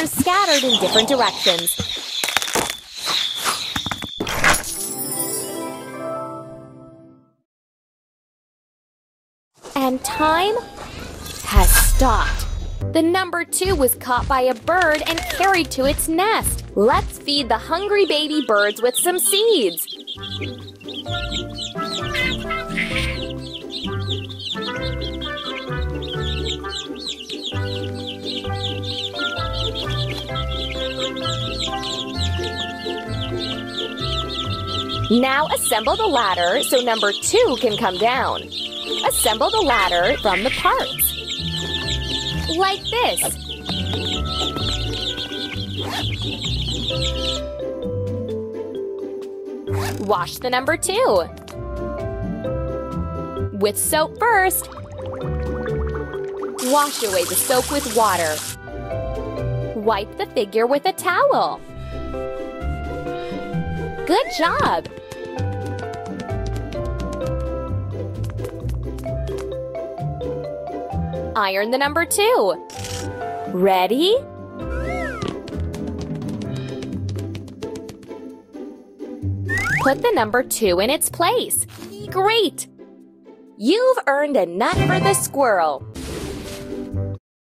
scattered in different directions. And time has stopped. The number two was caught by a bird and carried to its nest. Let's feed the hungry baby birds with some seeds. Now assemble the ladder so number two can come down. Assemble the ladder from the parts. Like this. Wash the number two. With soap first. Wash away the soap with water. Wipe the figure with a towel. Good job! Iron the number two. Ready? Put the number two in its place. Great! You've earned a nut for the squirrel.